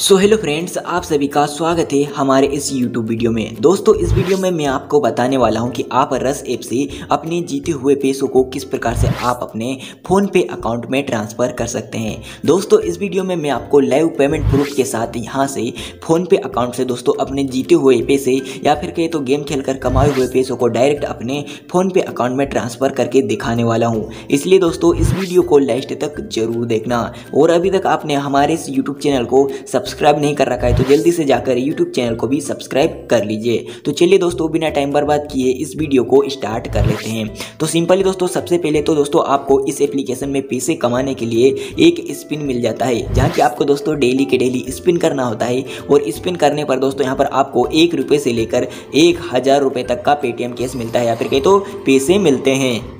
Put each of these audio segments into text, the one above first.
So hello friends आप सभी का स्वागत है हमारे इस यूट्यूब वीडियो में। दोस्तों, इस वीडियो में मैं आपको बताने वाला हूँ कि आप रस ऐप से अपने जीते हुए पैसों को किस प्रकार से आप अपने फ़ोन पे अकाउंट में ट्रांसफ़र कर सकते हैं। दोस्तों, इस वीडियो में मैं आपको लाइव पेमेंट प्रूफ के साथ यहाँ से फ़ोन पे अकाउंट से दोस्तों अपने जीते हुए पैसे या फिर कहे तो गेम खेल कमाए हुए पैसों को डायरेक्ट अपने फ़ोन पे अकाउंट में ट्रांसफ़र करके दिखाने वाला हूँ। इसलिए दोस्तों, इस वीडियो को लास्ट तक ज़रूर देखना। और अभी तक आपने हमारे इस यूट्यूब चैनल को सब्सक्राइब नहीं कर रखा है तो जल्दी से जाकर यूट्यूब चैनल को भी सब्सक्राइब कर लीजिए। तो चलिए दोस्तों, बिना टाइम बर्बाद किए इस वीडियो को स्टार्ट कर लेते हैं। तो सिंपली दोस्तों, सबसे पहले तो दोस्तों, आपको इस एप्लीकेशन में पैसे कमाने के लिए एक स्पिन मिल जाता है, जहाँ की आपको दोस्तों डेली के डेली स्पिन करना होता है। और स्पिन करने पर दोस्तों, यहाँ पर आपको एक रुपये से लेकर एक हज़ार रुपये तक का पेटीएम कैश मिलता है। या फिर कहीं तो पैसे मिलते हैं।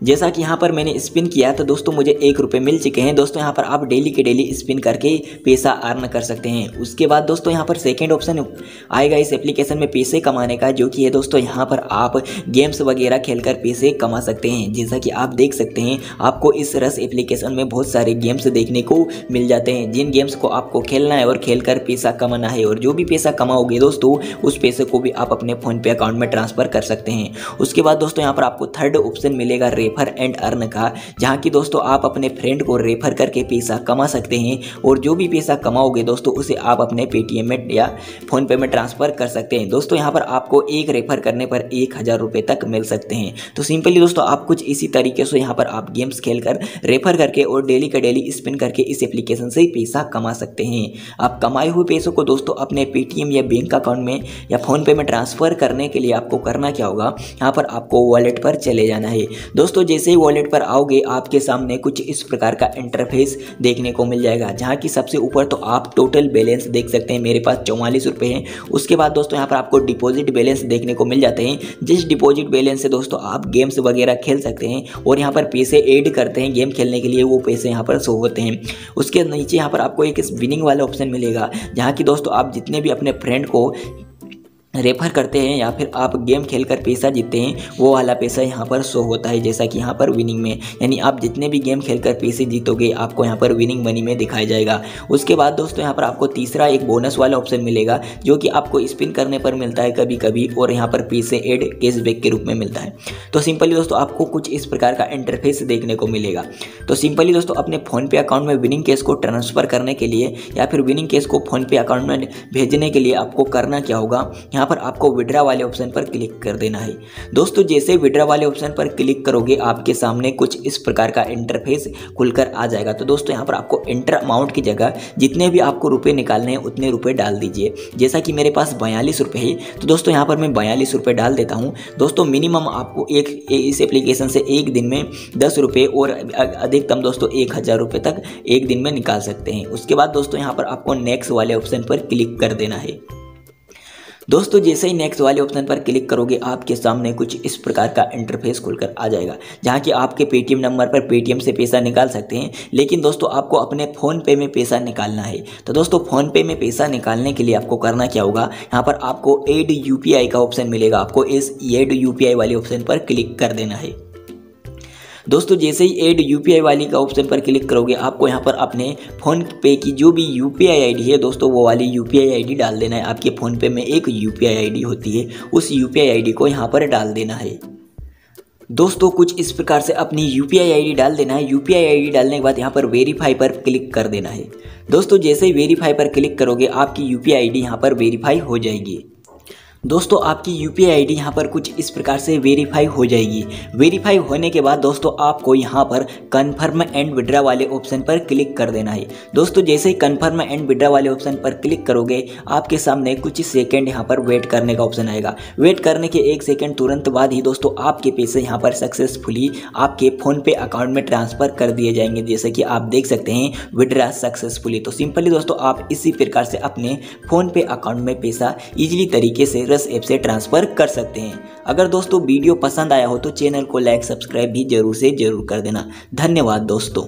जैसा कि यहाँ पर मैंने स्पिन किया तो दोस्तों मुझे एक रुपये मिल चुके हैं। दोस्तों यहाँ पर आप डेली के डेली स्पिन करके पैसा अर्न कर सकते हैं। उसके बाद दोस्तों यहाँ पर सेकेंड ऑप्शन आएगा इस एप्लीकेशन में पैसे कमाने का, जो कि है दोस्तों यहाँ पर आप गेम्स वगैरह खेलकर पैसे कमा सकते हैं। जैसा कि आप देख सकते हैं, आपको इस रस एप्लीकेशन में बहुत सारे गेम्स देखने को मिल जाते हैं। जिन गेम्स को आपको खेलना है और खेल कर पैसा कमाना है, और जो भी पैसा कमाओगे दोस्तों, उस पैसे को भी आप अपने फ़ोनपे अकाउंट में ट्रांसफ़र कर सकते हैं। उसके बाद दोस्तों यहाँ पर आपको थर्ड ऑप्शन मिलेगा रेफर एंड अर्न का, जहाँ की दोस्तों आप अपने फ्रेंड को रेफर करके पैसा कमा सकते हैं और जो भी पैसा कमाओगे दोस्तों उसे आप अपने पेटीएम में या फ़ोनपे में ट्रांसफ़र कर सकते हैं। दोस्तों यहाँ पर आपको एक रेफर करने पर एक हज़ार रुपये तक मिल सकते हैं। तो सिंपली दोस्तों आप कुछ इसी तरीके से यहाँ पर आप गेम्स खेल कर रेफर करके और डेली का डेली स्पिन करके इस एप्लीकेशन से पैसा कमा सकते हैं। आप कमाए हुए पैसों को दोस्तों अपने पेटीएम या बैंक अकाउंट में या फ़ोनपे में ट्रांसफ़र करने के लिए आपको करना क्या होगा? यहाँ पर आपको वॉलेट पर चले जाना है। दोस्तों दोस्तों जैसे ही वॉलेट पर आओगे, आपके सामने कुछ इस प्रकार का इंटरफेस देखने को मिल जाएगा, जहाँ की सबसे ऊपर तो आप टोटल बैलेंस देख सकते हैं। मेरे पास चौवालीस रुपये हैं। उसके बाद दोस्तों, यहाँ पर आपको डिपॉजिट बैलेंस देखने को मिल जाते हैं। जिस डिपॉजिट बैलेंस से दोस्तों, आप गेम्स वगैरह खेल सकते हैं और यहाँ पर पैसे ऐड करते हैं गेम खेलने के लिए, वो पैसे यहाँ पर शो होते हैं। उसके नीचे यहाँ पर आपको एक विनिंग वाला ऑप्शन मिलेगा, जहाँ की दोस्तों, आप जितने भी अपने फ्रेंड को रेफर करते हैं या फिर आप गेम खेलकर पैसा जीतते हैं, वो वाला पैसा यहाँ पर शो होता है, जैसा कि यहाँ पर विनिंग में। यानी आप जितने भी गेम खेलकर पैसे जीतोगे, आपको यहाँ पर विनिंग मनी में दिखाया जाएगा। उसके बाद दोस्तों, यहाँ पर आपको तीसरा एक बोनस वाला ऑप्शन मिलेगा, जो कि आपको स्पिन करने पर मिलता है कभी कभी और यहाँ पर पैसे एड कैशबैक के रूप में मिलता है। तो सिंपली दोस्तों, आपको कुछ इस प्रकार का इंटरफेस देखने को मिलेगा। तो सिंपली दोस्तों, अपने फ़ोनपे अकाउंट में विनिंग केस को ट्रांसफ़र करने के लिए, या फिर विनिंग केस को फ़ोनपे अकाउंट में भेजने के लिए आपको करना क्या होगा? यहाँ पर आपको विड्रा वाले ऑप्शन पर क्लिक कर देना है। दोस्तों, जैसे विड्रा वाले ऑप्शन पर क्लिक करोगे, आपके सामने कुछ इस प्रकार का इंटरफेस खुलकर आ जाएगा। तो दोस्तों, यहाँ पर आपको इंटर अमाउंट की जगह जितने भी आपको रुपये निकालने हैं, उतने रुपये डाल दीजिए। जैसा कि मेरे पास बयालीस है तो दोस्तों, यहाँ पर मैं बयालीस रुपये डाल देता हूँ। दोस्तों मिनिमम आपको एक, इस एप्लीकेशन से एक दिन में दस रुपये और अधिकतम दोस्तों, एक हज़ार रुपये तक एक दिन में निकाल सकते हैं। उसके बाद दोस्तों, यहाँ पर आपको नेक्स्ट वाले ऑप्शन पर क्लिक कर देना है। दोस्तों, जैसे ही नेक्स्ट वाले ऑप्शन पर क्लिक करोगे, आपके सामने कुछ इस प्रकार का इंटरफेस खुलकर आ जाएगा, जहाँ कि आपके पेटीएम नंबर पर पेटीएम से पैसा निकाल सकते हैं। लेकिन दोस्तों, आपको अपने फ़ोन पे में पैसा निकालना है। तो दोस्तों फ़ोन पे में पैसा निकालने के लिए आपको करना क्या होगा? यहाँ पर आपको एड यू का ऑप्शन मिलेगा। आपको इस एड यू वाले ऑप्शन पर क्लिक कर देना है। दोस्तों, जैसे ही एड यूपीआई वाली का ऑप्शन पर क्लिक करोगे, आपको यहाँ पर अपने फ़ोन पे की जो भी यूपीआई आईडी है, दोस्तों, वो वाली यूपीआई आईडी डाल देना है। आपके फ़ोन पे में एक यूपीआई आईडी होती है, उस यूपीआई आईडी को यहाँ पर डाल देना है। दोस्तों, कुछ इस प्रकार से अपनी यू पी डाल देना है। यू पी डालने के बाद यहाँ पर वेरीफाई पर क्लिक कर देना है। दोस्तों, जैसे ही वेरीफाई पर क्लिक करोगे, आपकी यू पी आई यहाँ पर वेरीफाई हो जाएगी। दोस्तों, आपकी यू पी आई यहाँ पर कुछ इस प्रकार से वेरीफाई हो जाएगी। वेरीफाई होने के बाद दोस्तों, आपको यहाँ पर कन्फर्म एंड विड्रा वाले ऑप्शन पर क्लिक कर देना है। दोस्तों, जैसे ही कन्फर्म एंड विड्रा वाले ऑप्शन पर क्लिक करोगे, आपके सामने कुछ सेकेंड यहाँ पर वेट करने का ऑप्शन आएगा। वेट करने के एक सेकेंड तुरंत बाद ही दोस्तों, आपके पैसे यहाँ पर सक्सेसफुली आपके फ़ोन पे अकाउंट में ट्रांसफ़र कर दिए जाएँगे। जैसे कि आप देख सकते हैं विड्रा सक्सेसफुली तो सिंपली दोस्तों, आप इसी प्रकार से अपने फ़ोन पे अकाउंट में पैसा ईजिली तरीके से रस ऐप से ट्रांसफ़र कर सकते हैं। अगर दोस्तों वीडियो पसंद आया हो तो चैनल को लाइक सब्सक्राइब भी ज़रूर से ज़रूर कर देना। धन्यवाद दोस्तों।